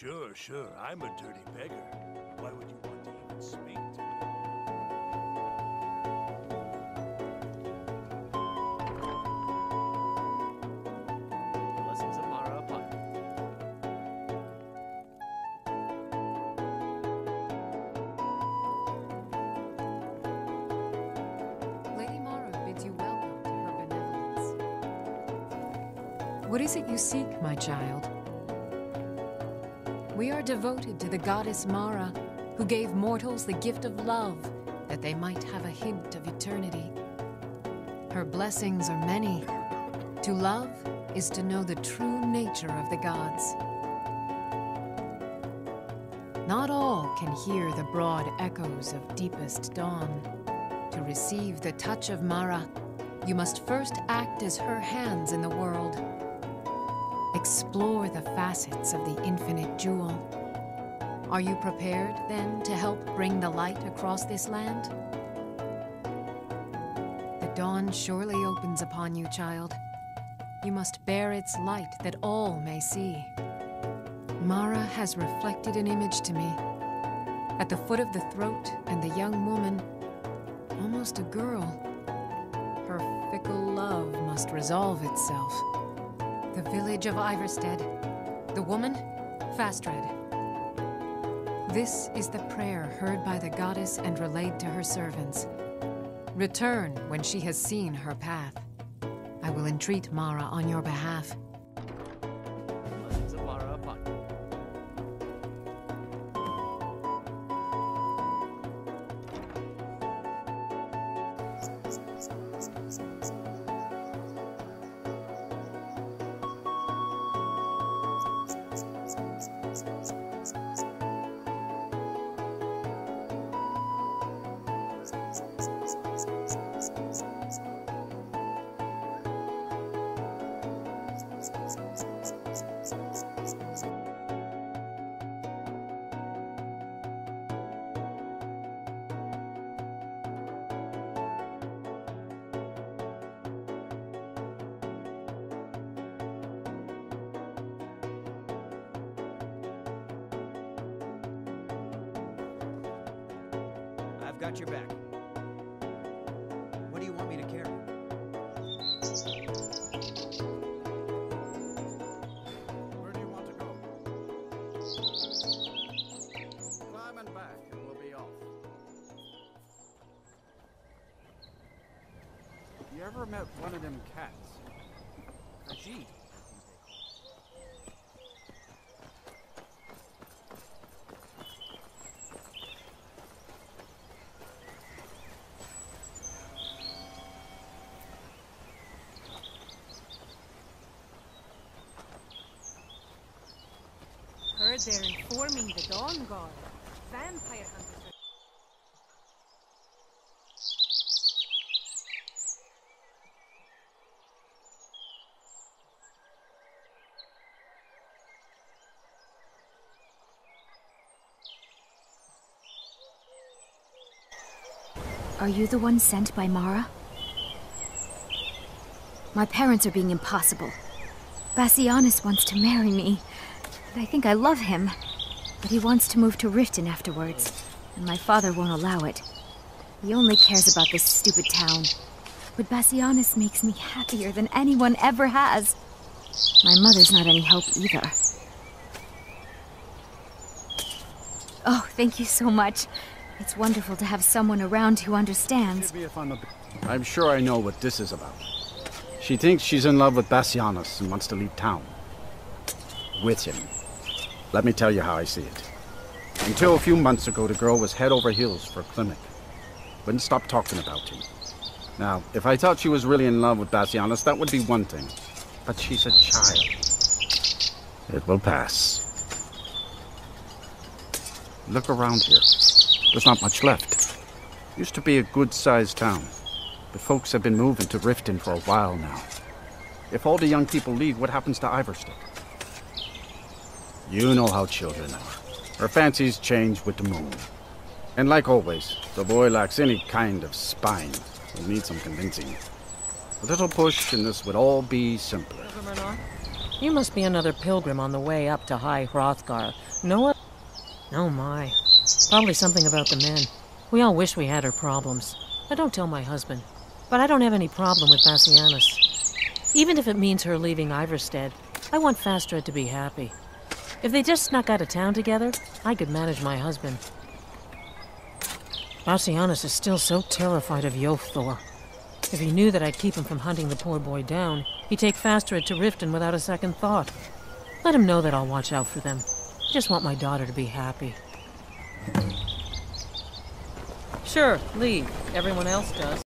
Sure, sure, I'm a dirty beggar. Why would you want to even speak to me? Blessings of Mara upon you. Lady Mara bids you welcome to her benevolence. What is it you seek, my child? We are devoted to the goddess Mara, who gave mortals the gift of love, that they might have a hint of eternity. Her blessings are many. To love is to know the true nature of the gods. Not all can hear the broad echoes of deepest dawn. To receive the touch of Mara, you must first act as her hands in the world. Explore the facets of the infinite jewel. Are you prepared, then, to help bring the light across this land? The dawn surely opens upon you, child. You must bear its light that all may see. Mara has reflected an image to me. At the foot of the throat and the young woman, almost a girl. Her fickle love must resolve itself. The village of Iverstead. The woman, Fastred. This is the prayer heard by the goddess and relayed to her servants. Return when she has seen her path. I will entreat Mara on your behalf. I've got your back. What do you want me to carry? Where do you want to go? Climb and back, and we'll be off. You ever met one of them cats? Khajiit, I think they call 'em. Heard they're informing the Dawnguard. Vampire hunters are you the one sent by Mara? My parents are being impossible. Bassianus wants to marry me. I think I love him. But he wants to move to Riften afterwards. And my father won't allow it. He only cares about this stupid town. But Bassianus makes me happier than anyone ever has. My mother's not any help either. Oh, thank you so much. It's wonderful to have someone around who understands. I'm sure I know what this is about. She thinks she's in love with Bassianus and wants to leave town. With him. Let me tell you how I see it. Until a few months ago, the girl was head over heels for Klimek. Wouldn't stop talking about him. Now, if I thought she was really in love with Bassianus, that would be one thing. But she's a child. It will pass. Look around here. There's not much left. Used to be a good-sized town, but folks have been moving to Riften for a while now. If all the young people leave, what happens to Iverstead? You know how children are. Her fancies change with the moon. And like always, the boy lacks any kind of spine. He'll need some convincing. A little push and this would all be simpler. You must be another pilgrim on the way up to High Hrothgar. No Oh my. Probably something about the men. We all wish we had her problems. I don't tell my husband. But I don't have any problem with Bassianus. Even if it means her leaving Iverstead, I want Fastred to be happy. If they just snuck out of town together, I could manage my husband. Bassianus is still so terrified of Jofthor. If he knew that I'd keep him from hunting the poor boy down, he'd take Fastred to Riften without a second thought. Let him know that I'll watch out for them. I just want my daughter to be happy. Sure, leave. Everyone else does.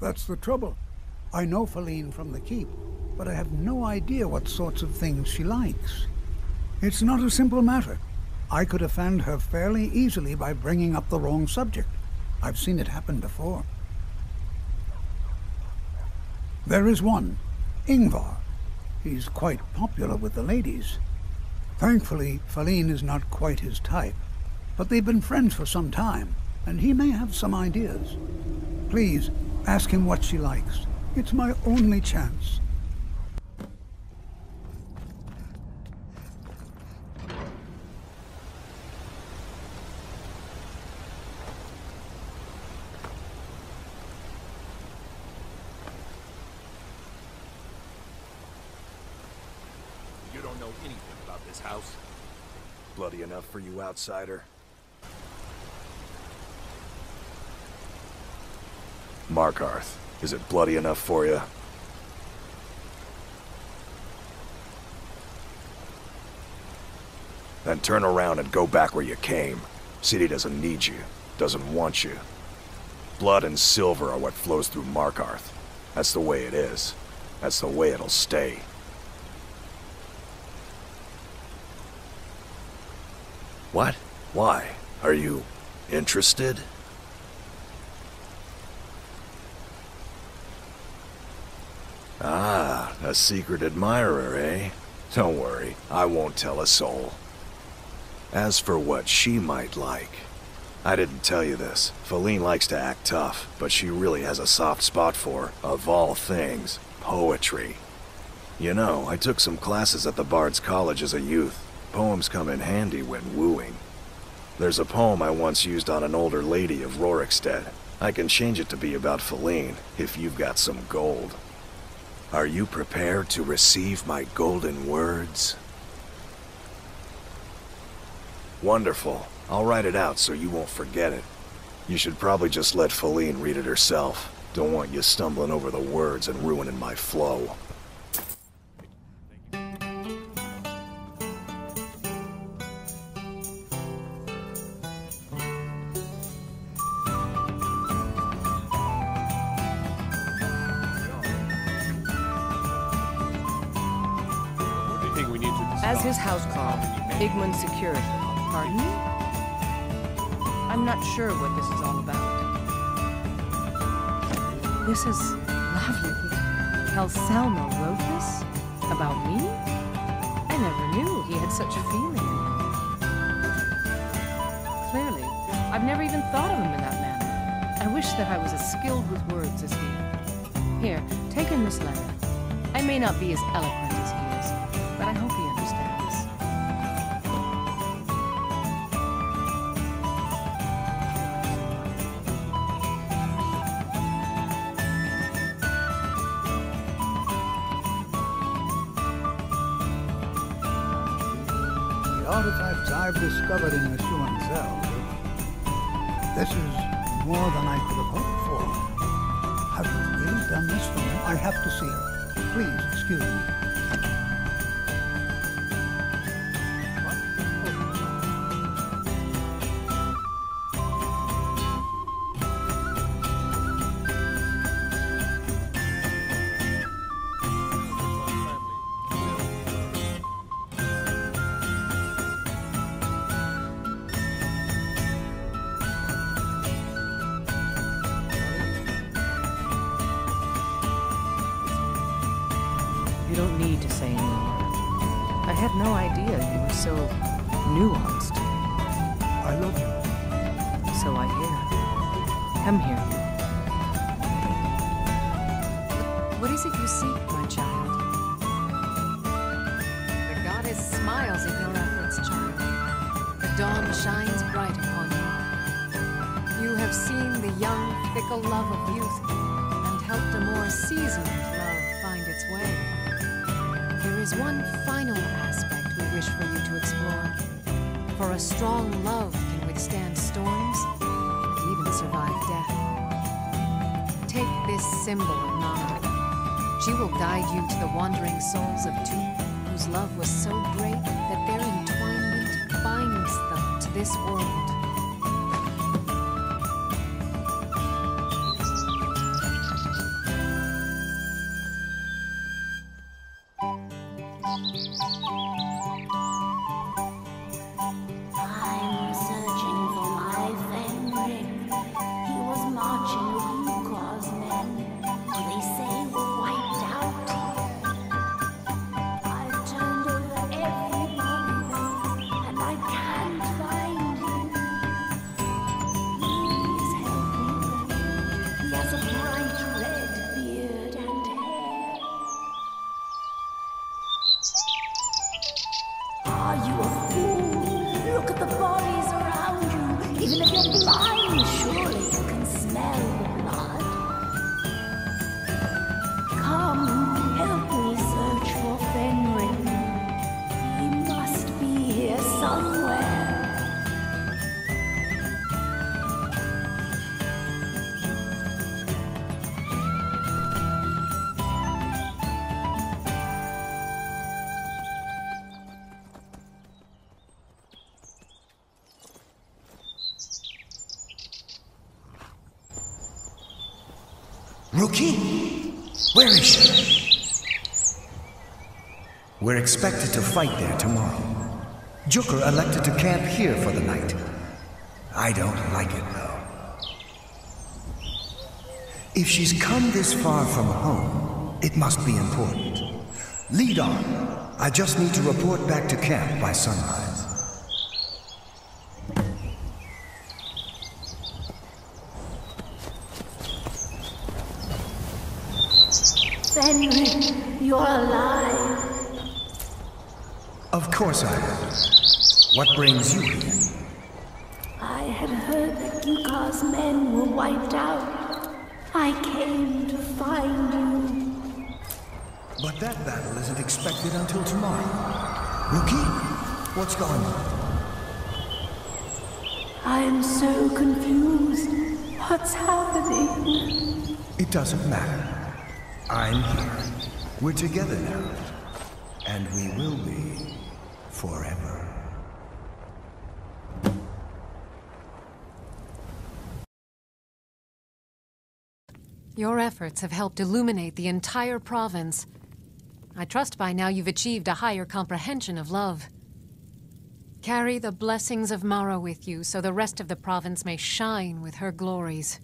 That's the trouble. I know Faleen from the keep, but I have no idea what sorts of things she likes. It's not a simple matter. I could offend her fairly easily by bringing up the wrong subject. I've seen it happen before. There is one, Yngvar. He's quite popular with the ladies. Thankfully, Faleen is not quite his type, but they've been friends for some time, and he may have some ideas. Please, ask him what she likes. It's my only chance. anything about this house? Bloody enough for you, outsider? Markarth, is it bloody enough for you? Then turn around and go back where you came. City doesn't need you, doesn't want you. Blood and silver are what flows through Markarth. That's the way it is. That's the way it'll stay. What? Why? Are you interested? Ah, a secret admirer, eh? Don't worry, I won't tell a soul. As for what she might like, I didn't tell you this. Faleen likes to act tough, but she really has a soft spot for, of all things, poetry. You know, I took some classes at the Bard's College as a youth. Poems come in handy when wooing. There's a poem I once used on an older lady of Rorikstead. I can change it to be about Faleen, if you've got some gold. Are you prepared to receive my golden words? Wonderful. I'll write it out so you won't forget it. You should probably just let Faleen read it herself. Don't want you stumbling over the words and ruining my flow. I'm not sure what this is all about. This is lovely. Calcelmo wrote this? About me? I never knew he had such a feeling. Clearly, I've never even thought of him in that manner. I wish that I was as skilled with words as he. Here, take in this letter. I may not be as eloquent artifacts I've discovered in the Nchuand-Zel, this is more than I could have hoped for. Have you really done this for me? I have to see her. Please excuse me. So nuanced. I love you. So I hear. Come here. What is it you seek, my child? The goddess smiles at your efforts, child. The dawn shines bright upon you. You have seen the young, fickle love of youth and helped a more seasoned love find its way. There is one final aspect we wish for you to explore. For a strong love can withstand storms and even survive death. Take this symbol of Nana. She will guide you to the wandering souls of two whose love was so great that their entwinement binds them to this world. Ruki? Where is she? We're expected to fight there tomorrow. Jukur elected to camp here for the night. I don't like it, though. If she's come this far from home, it must be important. Lead on. I just need to report back to camp by sunrise. Fenrig, you're alive. Of course I am. What brings you here? I had heard that Yukar's men were wiped out. I came to find you. But that battle isn't expected until tomorrow. Ruki, what's going on? I'm so confused. What's happening? It doesn't matter. I'm here. We're together now. And we will be forever. Your efforts have helped illuminate the entire province. I trust by now you've achieved a higher comprehension of love. Carry the blessings of Mara with you so the rest of the province may shine with her glories.